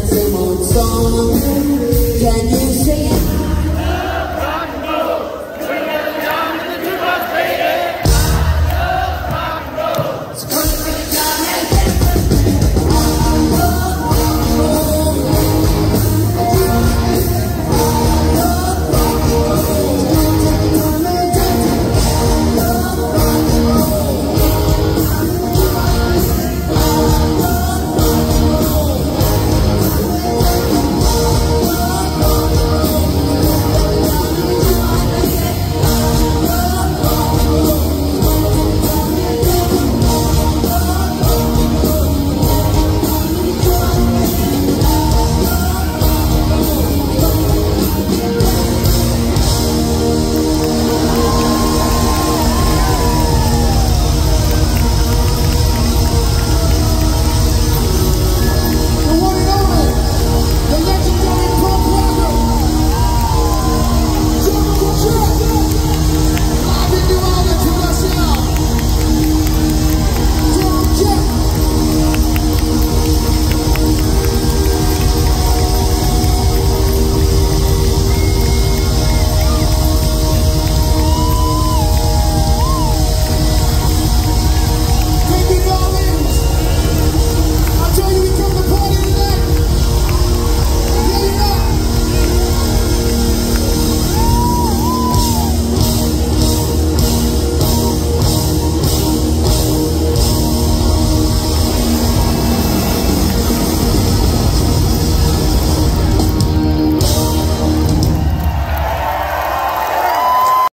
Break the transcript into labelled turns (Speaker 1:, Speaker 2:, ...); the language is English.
Speaker 1: God's more.